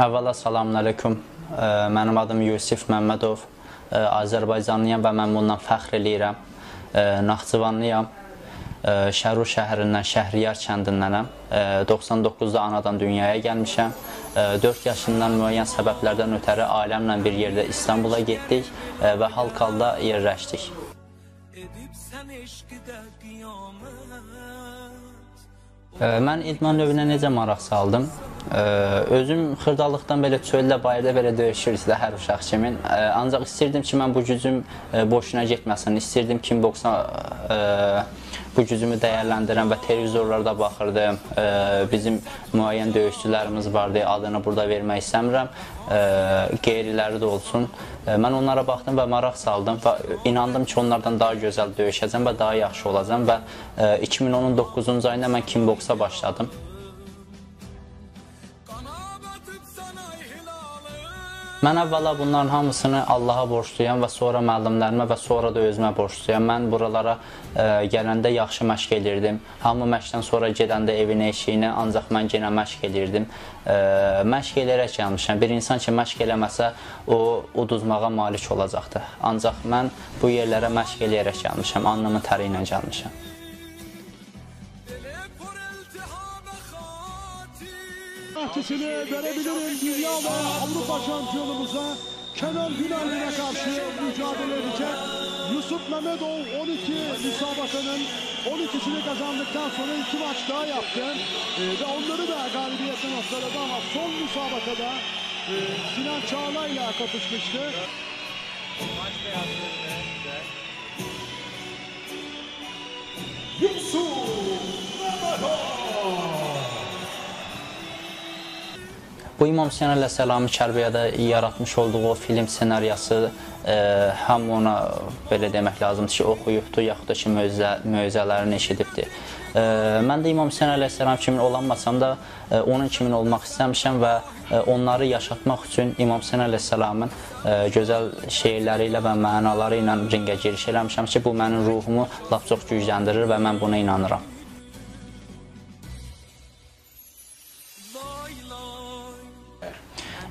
Əvvəla salamünaleyküm. Ə, Mənim adım Yusif Məmmədov. Azərbaycanlıyam və mən bundan fəxr eləyirəm. Naxçıvanlıyam. Ə, Şərur şəhərindən, Şəhriyar kəndindənəm. Ə, 99-da anadan dünyaya gəlmişəm. Ə, 4 yaşından müəyyən səbəblərdən ötəri ailəmlə bir yerdə İstanbula getdik və hal-kalda yerləşdik. Mən idman növünə necə maraq saldım? Özüm xırdalıqdan belə çöldə, bayırda belə döyüşürdük də hər uşaq kimi. Ancaq istirdim ki, mən bu gücüm ə, boşuna getməsin. İstirdim kim boksa ə, bu gücümü dəyərləndirəm və televizorlarda baxırdım. Ə, Bizim müəyyən döyüşçülərimiz vardı. Adını burada vermək istəmirəm. Qeyriləri də olsun. Mən onlara baxdım və maraq saldım və inandım ki, onlardan daha gözəl döyüşəcəm və daha yaxşı olacam və ə, 2010-un 9-cu ayında mən kickboksa başladım. Mən əvvəla bunların hamısını Allaha borcluyam və sonra müəllimlərimə və sonra da özümə borcluyam. Mən buralara ə, gələndə yaxşı məşq edirdim. Hamı məşqdən sonra gedəndə evinə, eşiyinə, ancaq mən yenə məşq edirdim. Ə, məşq edərək gəlmişəm. Bir insan ki, məşq eləməsə, o uduzmağa malik olacaqdı. Ancaq mən bu yerlərə məşq eləyərək gəlmişəm. Alnımın təri ilə gəlmişəm. Bahçesini verebilirim Dünya ve Avrupa şampiyonumuza Kenan Bilal'ine karşı mücadele edecek. Yusuf Mehmetov 12 müsabakanın 12'sini kazandıktan sonra iki maç daha yaptı. Ee, ve onları da galibiyete noktaladı ama son müsabakada e, Sinan Çağla'yla kapışmıştı. Bu İmam Hüseyn əleyhissalamın Kərbəlada yaratmış olduğu o film ssenariyası e, həm ona belə demək lazımdır ki, oxuyubdu, yaxud da ki, möcüzə, möcüzələrini eşidibdi. E, mən də İmam Hüseyn əleyhissalam kimi olanmasam da e, onun kimi olmaq istəmişəm və e, onları yaşatmaq üçün İmam Hüseyn əleyhissalamın e, gözəl şeirləri ilə və mənaları ilə ringə giriş eləmişəm ki, bu mənim ruhumu lap çox gücləndirir və mən buna inanıram.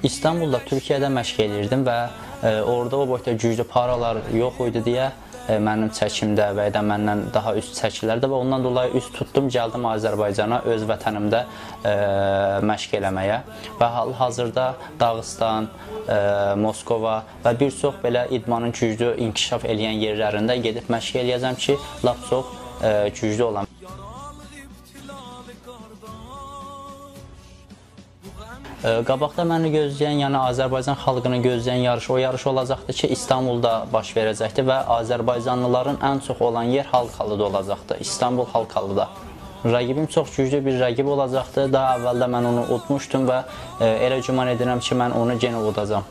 İstanbulda, Türkiyədə məşq edirdim və e, orada o boyda güclü paralar yox idi deyə e, mənim çəkimdə və ya məndən daha üst çəkilərdə və ondan dolayı üst tutdum, gəldim Azərbaycana, öz vətənimdə e, məşq eləməyə və hal-hazırda Dağıstan, e, Moskova və bir çox belə idmanın güclü inkişaf eləyən yerlərində gedib məşq eləyəcəm ki, lap çox e, güclü olan Qabaqda məni gözləyən, yəni Azərbaycan xalqını gözləyən yarış o yarış olacaqdı ki, İstanbulda baş verəcəkdi və Azərbaycanlıların ən çox olan yer Halkalıda olacaqdı. İstanbul Halkalıda. Rəqibim çox güclü bir rəqib olacaqdı. Daha əvvəldə mən onu udmuşdum və ə, elə güman edirəm ki, mən onu yenə udacam.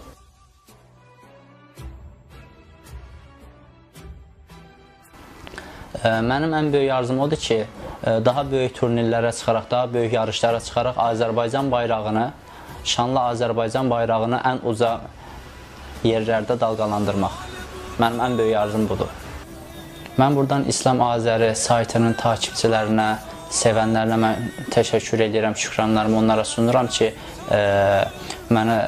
Ə, Mənim ən böyük arzum odur ki, ə, daha böyük turnirlərə çıxaraq, daha böyük yarışlara çıxaraq Azərbaycan bayrağını, şanlı Azərbaycan bayrağını ən uca yerlərdə dalğalandırmaq. Mənim ən böyük arzum budur. Mən buradan İslam Azəri saytının takipçilərinə, sevənlərinə mən təşəkkür edirəm, şükranlarımı onlara sunuram ki, ə, mənə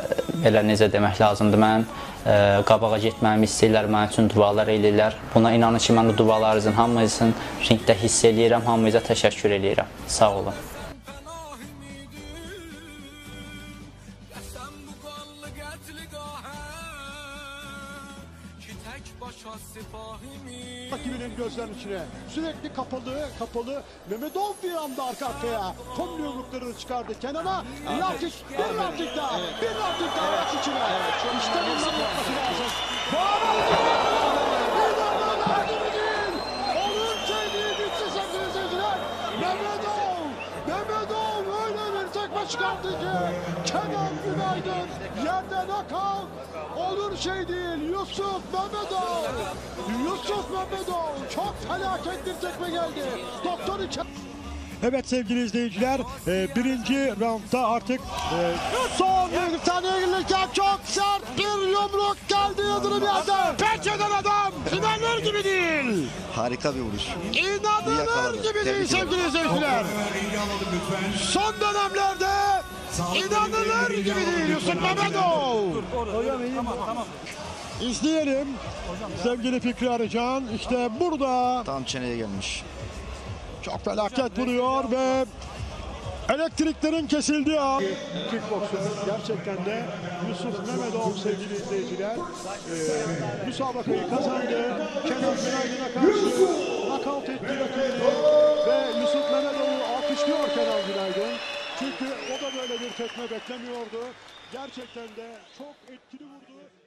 belə necə demək lazımdır, mən ə, qabağa getməyimi istəyirlər, mənim üçün dualar eləyirlər. Buna inanın ki, mən o dualarınızın hamısını ringdə hiss eləyirəm, hamınıza təşəkkür eləyirəm. Sağ olun. Rakibinin gözlerinin içine. Sürekli kapalı kapalı. Mehmetov bir anda arka arkaya. Kombi yumruklarını çıkardı Kenan'a Lastik bir lastik daha bir lastik daha ayak içine. İşte bundan yapması lazım Mehmetov öyle bir tekme çıkarttı ki Kenan Günaydın yerde nakal olur şey değil Yusuf Mehmetov Yusuf Mehmetov çok felaket bir tekme geldi Doktor içeri Evet sevgili izleyiciler e, birinci roundda artık e, son bir saniye çok sert bir yumruk geldi yıldırım yerden. Pençeden adam inanılır gibi değil. Harika bir vuruş. İnanılır gibi değil sevgili izleyiciler. Son dönemlerde İnanılır gibi değil Yusuf Mehmetov. İzleyelim sevgili Fikri Arıcan. İşte burada Tam çeneye gelmiş. çok felaket vuruyor ve elektriklerin kesildiği an. Kickboksör gerçekten de Yusuf Mehmetov sevgili izleyiciler e, müsabakayı kazandı. Kenan Günaydın'a karşı nakavt etti rakibini ve Yusuf Mehmetov'u alkışlıyor Kenan Günaydın. Çünkü o da böyle bir tekme beklemiyordu. Gerçekten de çok etkili vurdu.